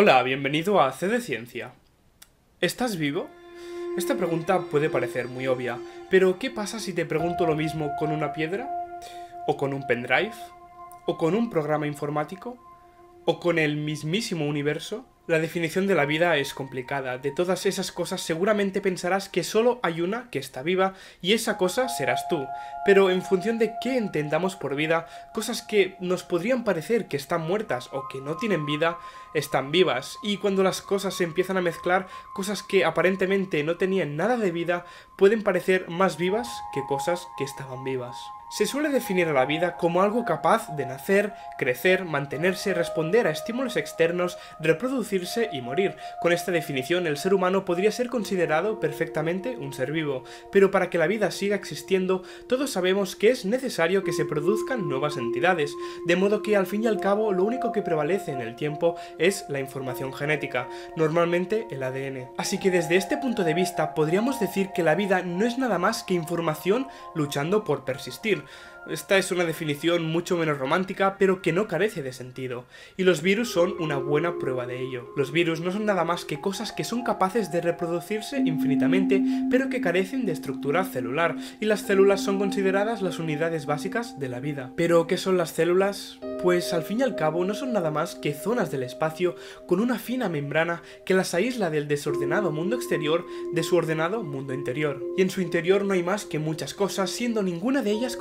Hola, bienvenido a C de Ciencia. ¿Estás vivo? Esta pregunta puede parecer muy obvia, pero ¿qué pasa si te pregunto lo mismo con una piedra? ¿O con un pendrive? ¿O con un programa informático? ¿O con el mismísimo universo? La definición de la vida es complicada. De todas esas cosas seguramente pensarás que solo hay una que está viva y esa cosa serás tú. Pero en función de qué entendamos por vida, cosas que nos podrían parecer que están muertas o que no tienen vida, están vivas. Y cuando las cosas se empiezan a mezclar, cosas que aparentemente no tenían nada de vida pueden parecer más vivas que cosas que estaban vivas. Se suele definir a la vida como algo capaz de nacer, crecer, mantenerse, responder a estímulos externos, reproducirse y morir. Con esta definición, el ser humano podría ser considerado perfectamente un ser vivo, pero para que la vida siga existiendo, todos sabemos que es necesario que se produzcan nuevas entidades, de modo que al fin y al cabo lo único que prevalece en el tiempo la información genética, normalmente el ADN. Así que desde este punto de vista podríamos decir que la vida no es nada más que información luchando por persistir. Esta es una definición mucho menos romántica, pero que no carece de sentido, y los virus son una buena prueba de ello. Los virus no son nada más que cosas que son capaces de reproducirse infinitamente, pero que carecen de estructura celular, y las células son consideradas las unidades básicas de la vida. Pero, ¿qué son las células? Pues al fin y al cabo no son nada más que zonas del espacio con una fina membrana que las aísla del desordenado mundo exterior de su ordenado mundo interior. Y en su interior no hay más que muchas cosas, siendo ninguna de ellas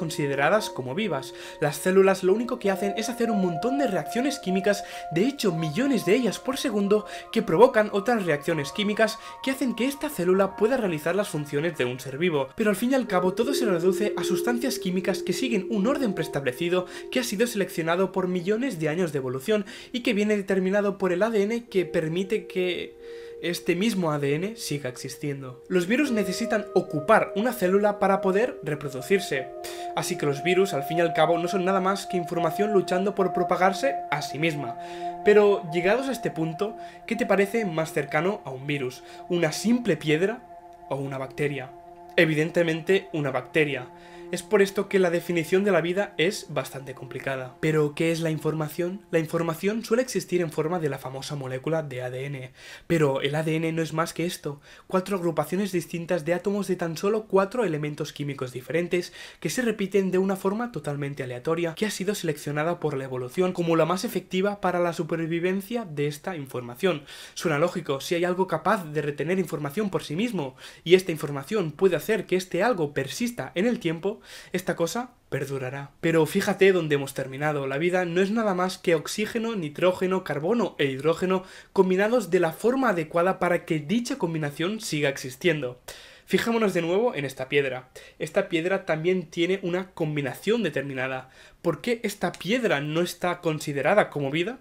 como vivas. Las células lo único que hacen es hacer un montón de reacciones químicas, de hecho millones de ellas por segundo, que provocan otras reacciones químicas que hacen que esta célula pueda realizar las funciones de un ser vivo. Pero al fin y al cabo todo se reduce a sustancias químicas que siguen un orden preestablecido que ha sido seleccionado por millones de años de evolución y que viene determinado por el ADN que permite que este mismo ADN siga existiendo. Los virus necesitan ocupar una célula para poder reproducirse. Así que los virus, al fin y al cabo, no son nada más que información luchando por propagarse a sí misma. Pero llegados a este punto, ¿qué te parece más cercano a un virus? ¿Una simple piedra o una bacteria? Evidentemente una bacteria. Es por esto que la definición de la vida es bastante complicada. Pero, ¿qué es la información? La información suele existir en forma de la famosa molécula de ADN. Pero el ADN no es más que esto, cuatro agrupaciones distintas de átomos de tan solo cuatro elementos químicos diferentes que se repiten de una forma totalmente aleatoria que ha sido seleccionada por la evolución como la más efectiva para la supervivencia de esta información. Suena lógico, si hay algo capaz de retener información por sí mismo y esta información puede hacer que este algo persista en el tiempo, esta cosa perdurará. Pero fíjate dónde hemos terminado. La vida no es nada más que oxígeno, nitrógeno, carbono e hidrógeno combinados de la forma adecuada para que dicha combinación siga existiendo. Fijémonos de nuevo en esta piedra. Esta piedra también tiene una combinación determinada. ¿Por qué esta piedra no está considerada como vida?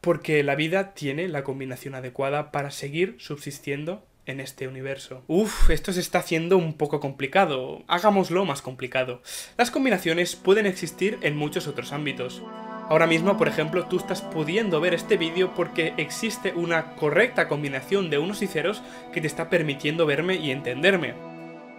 Porque la vida tiene la combinación adecuada para seguir subsistiendo en este universo. Uf, esto se está haciendo un poco complicado. Hagámoslo más complicado. Las combinaciones pueden existir en muchos otros ámbitos. Ahora mismo, por ejemplo, tú estás pudiendo ver este vídeo porque existe una correcta combinación de unos y ceros que te está permitiendo verme y entenderme.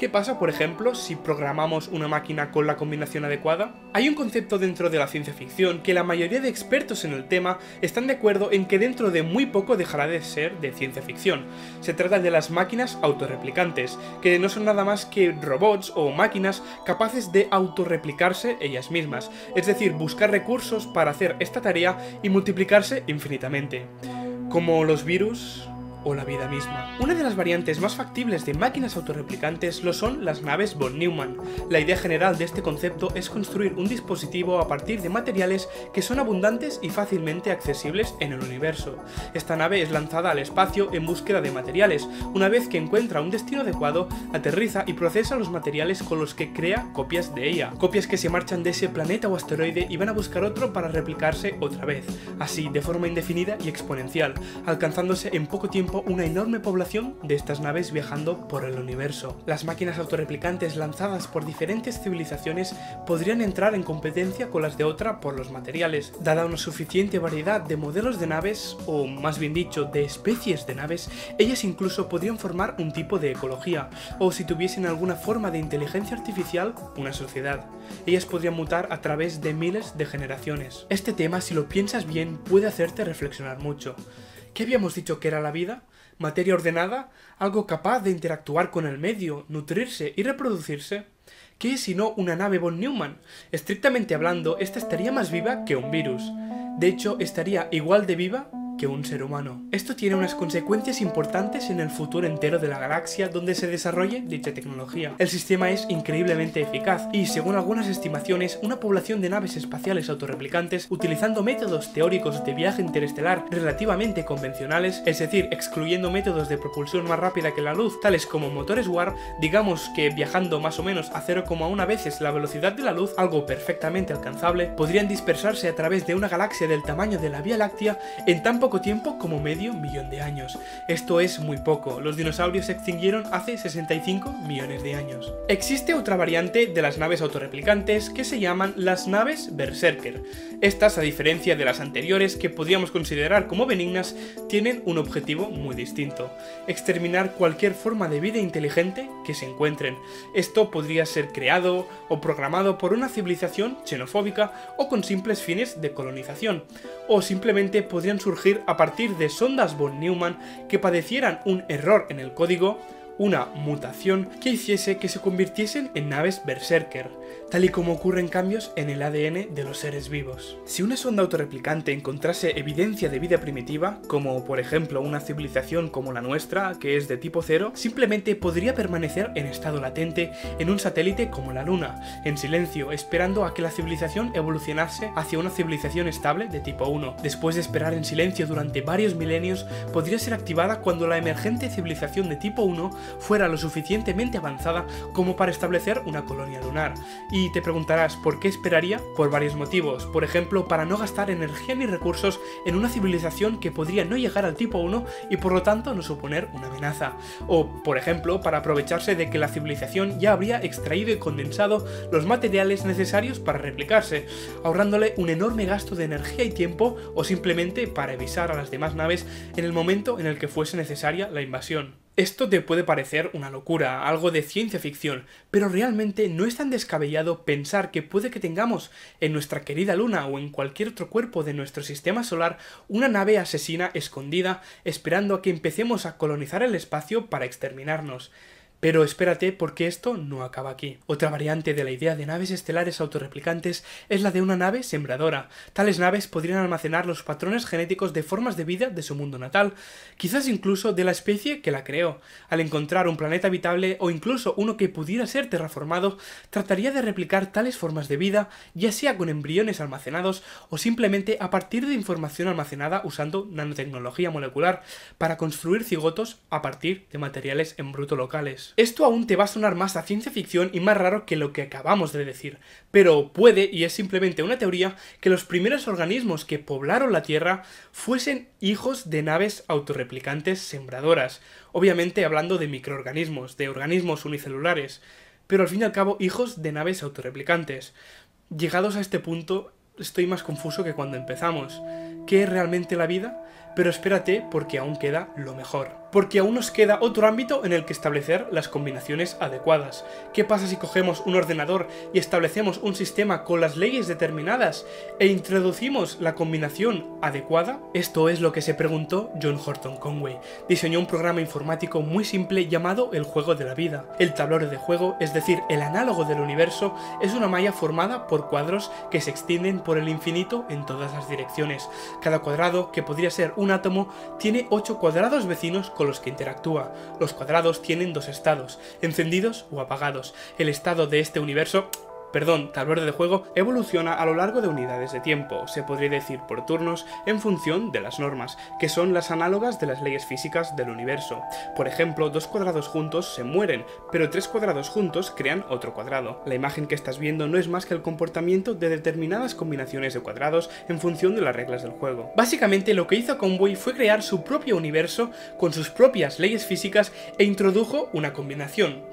¿Qué pasa, por ejemplo, si programamos una máquina con la combinación adecuada? Hay un concepto dentro de la ciencia ficción que la mayoría de expertos en el tema están de acuerdo en que dentro de muy poco dejará de ser de ciencia ficción. Se trata de las máquinas autorreplicantes, que no son nada más que robots o máquinas capaces de autorreplicarse ellas mismas, es decir, buscar recursos para hacer esta tarea y multiplicarse infinitamente. Como los virus, o la vida misma. Una de las variantes más factibles de máquinas autorreplicantes lo son las naves von Neumann. La idea general de este concepto es construir un dispositivo a partir de materiales que son abundantes y fácilmente accesibles en el universo. Esta nave es lanzada al espacio en búsqueda de materiales. Una vez que encuentra un destino adecuado, aterriza y procesa los materiales con los que crea copias de ella. Copias que se marchan de ese planeta o asteroide y van a buscar otro para replicarse otra vez. Así, de forma indefinida y exponencial, alcanzándose en poco tiempo una enorme población de estas naves viajando por el universo. Las máquinas autorreplicantes lanzadas por diferentes civilizaciones podrían entrar en competencia con las de otra por los materiales. Dada una suficiente variedad de modelos de naves, o más bien dicho, de especies de naves, ellas incluso podrían formar un tipo de ecología, o si tuviesen alguna forma de inteligencia artificial, una sociedad. Ellas podrían mutar a través de miles de generaciones. Este tema, si lo piensas bien, puede hacerte reflexionar mucho. ¿Qué habíamos dicho que era la vida? ¿Materia ordenada? ¿Algo capaz de interactuar con el medio, nutrirse y reproducirse? ¿Qué es sino una nave von Neumann? Estrictamente hablando, esta estaría más viva que un virus. De hecho, estaría igual de viva que un ser humano. Esto tiene unas consecuencias importantes en el futuro entero de la galaxia donde se desarrolle dicha tecnología. El sistema es increíblemente eficaz y, según algunas estimaciones, una población de naves espaciales autorreplicantes utilizando métodos teóricos de viaje interestelar relativamente convencionales, es decir, excluyendo métodos de propulsión más rápida que la luz, tales como motores warp, digamos que viajando más o menos a 0,1 veces la velocidad de la luz, algo perfectamente alcanzable, podrían dispersarse a través de una galaxia del tamaño de la Vía Láctea en tan poco tiempo como medio millón de años. Esto es muy poco, los dinosaurios se extinguieron hace 65 millones de años. Existe otra variante de las naves autorreplicantes que se llaman las naves Berserker. Estas, a diferencia de las anteriores que podríamos considerar como benignas, tienen un objetivo muy distinto, exterminar cualquier forma de vida inteligente que se encuentren. Esto podría ser creado o programado por una civilización xenofóbica o con simples fines de colonización, o simplemente podrían surgir a partir de sondas von Neumann que padecieran un error en el código, una mutación que hiciese que se convirtiesen en naves berserker, tal y como ocurren cambios en el ADN de los seres vivos. Si una sonda autorreplicante encontrase evidencia de vida primitiva, como por ejemplo una civilización como la nuestra, que es de tipo cero, simplemente podría permanecer en estado latente en un satélite como la Luna, en silencio, esperando a que la civilización evolucionase hacia una civilización estable de tipo 1. Después de esperar en silencio durante varios milenios, podría ser activada cuando la emergente civilización de tipo 1 fuera lo suficientemente avanzada como para establecer una colonia lunar. Y te preguntarás, ¿por qué esperaría? Por varios motivos. Por ejemplo, para no gastar energía ni recursos en una civilización que podría no llegar al tipo 1 y por lo tanto no suponer una amenaza. O, por ejemplo, para aprovecharse de que la civilización ya habría extraído y condensado los materiales necesarios para replicarse, ahorrándole un enorme gasto de energía y tiempo o simplemente para avisar a las demás naves en el momento en el que fuese necesaria la invasión. Esto te puede parecer una locura, algo de ciencia ficción, pero realmente no es tan descabellado pensar que puede que tengamos en nuestra querida Luna o en cualquier otro cuerpo de nuestro sistema solar una nave asesina escondida esperando a que empecemos a colonizar el espacio para exterminarnos. Pero espérate porque esto no acaba aquí. Otra variante de la idea de naves estelares autorreplicantes es la de una nave sembradora. Tales naves podrían almacenar los patrones genéticos de formas de vida de su mundo natal, quizás incluso de la especie que la creó. Al encontrar un planeta habitable o incluso uno que pudiera ser terraformado, trataría de replicar tales formas de vida, ya sea con embriones almacenados o simplemente a partir de información almacenada usando nanotecnología molecular para construir cigotos a partir de materiales en bruto locales. Esto aún te va a sonar más a ciencia ficción y más raro que lo que acabamos de decir, pero puede, y es simplemente una teoría, que los primeros organismos que poblaron la Tierra fuesen hijos de naves autorreplicantes sembradoras, obviamente hablando de microorganismos, de organismos unicelulares, pero al fin y al cabo hijos de naves autorreplicantes. Llegados a este punto, estoy más confuso que cuando empezamos. ¿Qué es realmente la vida? Pero espérate porque aún queda lo mejor porque aún nos queda otro ámbito en el que establecer las combinaciones adecuadas. ¿Qué pasa si cogemos un ordenador y establecemos un sistema con las leyes determinadas e introducimos la combinación adecuada? Esto es lo que se preguntó John Horton Conway. Diseñó un programa informático muy simple llamado el juego de la vida. El tablero de juego, es decir, el análogo del universo, es una malla formada por cuadros que se extienden por el infinito en todas las direcciones. Cada cuadrado, que podría ser un átomo, tiene 8 cuadrados vecinos con los que interactúa. Los cuadrados tienen dos estados, encendidos o apagados. El estado de este universo perdón, tablero de juego evoluciona a lo largo de unidades de tiempo, se podría decir por turnos, en función de las normas, que son las análogas de las leyes físicas del universo. Por ejemplo, dos cuadrados juntos se mueren, pero tres cuadrados juntos crean otro cuadrado. La imagen que estás viendo no es más que el comportamiento de determinadas combinaciones de cuadrados en función de las reglas del juego. Básicamente lo que hizo Conway fue crear su propio universo con sus propias leyes físicas e introdujo una combinación.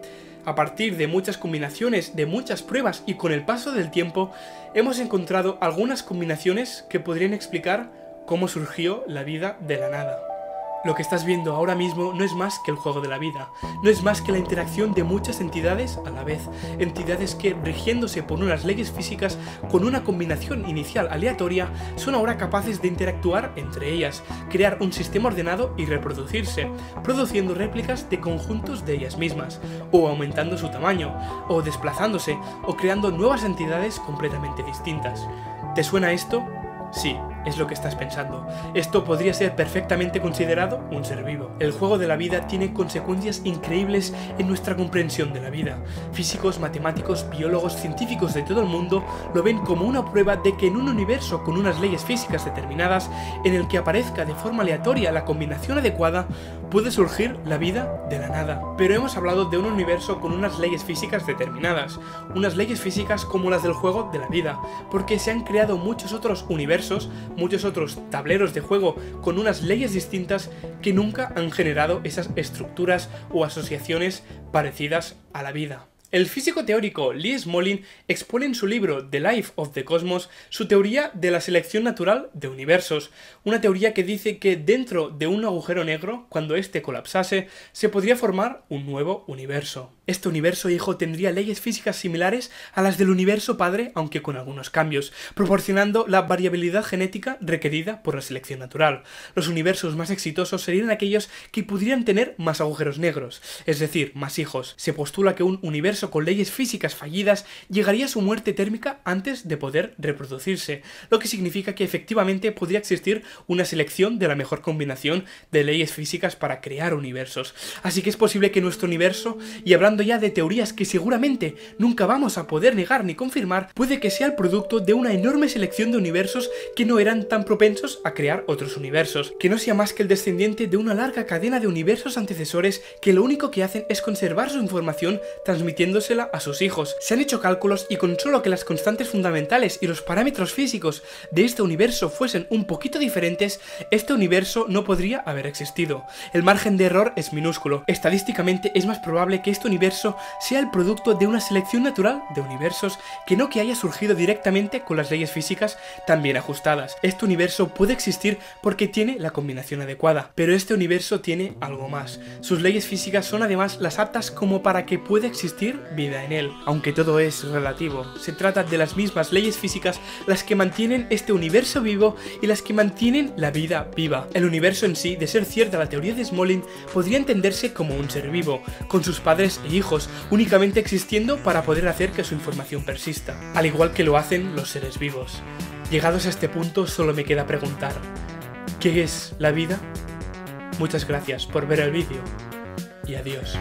A partir de muchas combinaciones, de muchas pruebas y con el paso del tiempo, hemos encontrado algunas combinaciones que podrían explicar cómo surgió la vida de la nada. Lo que estás viendo ahora mismo no es más que el juego de la vida, no es más que la interacción de muchas entidades a la vez, entidades que, rigiéndose por unas leyes físicas con una combinación inicial aleatoria, son ahora capaces de interactuar entre ellas, crear un sistema ordenado y reproducirse, produciendo réplicas de conjuntos de ellas mismas, o aumentando su tamaño, o desplazándose, o creando nuevas entidades completamente distintas. ¿Te suena esto? Sí, es lo que estás pensando. Esto podría ser perfectamente considerado un ser vivo. El juego de la vida tiene consecuencias increíbles en nuestra comprensión de la vida. Físicos, matemáticos, biólogos, científicos de todo el mundo lo ven como una prueba de que en un universo con unas leyes físicas determinadas, en el que aparezca de forma aleatoria la combinación adecuada, puede surgir la vida de la nada. Pero hemos hablado de un universo con unas leyes físicas determinadas, unas leyes físicas como las del juego de la vida, porque se han creado muchos otros universos muchos otros tableros de juego con unas leyes distintas que nunca han generado esas estructuras o asociaciones parecidas a la vida. El físico teórico Lee Smolin expone en su libro The Life of the Cosmos su teoría de la selección natural de universos, una teoría que dice que dentro de un agujero negro, cuando éste colapsase, se podría formar un nuevo universo. Este universo hijo tendría leyes físicas similares a las del universo padre, aunque con algunos cambios, proporcionando la variabilidad genética requerida por la selección natural. Los universos más exitosos serían aquellos que pudieran tener más agujeros negros, es decir, más hijos. Se postula que un universo con leyes físicas fallidas llegaría a su muerte térmica antes de poder reproducirse, lo que significa que efectivamente podría existir una selección de la mejor combinación de leyes físicas para crear universos. Así que es posible que nuestro universo, y hablando ya de teorías que seguramente nunca vamos a poder negar ni confirmar, puede que sea el producto de una enorme selección de universos que no eran tan propensos a crear otros universos, que no sea más que el descendiente de una larga cadena de universos antecesores que lo único que hacen es conservar su información a sus hijos. Se han hecho cálculos y con solo que las constantes fundamentales y los parámetros físicos de este universo fuesen un poquito diferentes, este universo no podría haber existido. El margen de error es minúsculo. Estadísticamente es más probable que este universo sea el producto de una selección natural de universos que no que haya surgido directamente con las leyes físicas tan bien ajustadas. Este universo puede existir porque tiene la combinación adecuada, pero este universo tiene algo más. Sus leyes físicas son además las aptas como para que pueda existir vida en él. Aunque todo es relativo, se trata de las mismas leyes físicas las que mantienen este universo vivo y las que mantienen la vida viva. El universo en sí, de ser cierta la teoría de Smolin, podría entenderse como un ser vivo, con sus padres y hijos, únicamente existiendo para poder hacer que su información persista, al igual que lo hacen los seres vivos. Llegados a este punto solo me queda preguntar, ¿qué es la vida? Muchas gracias por ver el vídeo y adiós.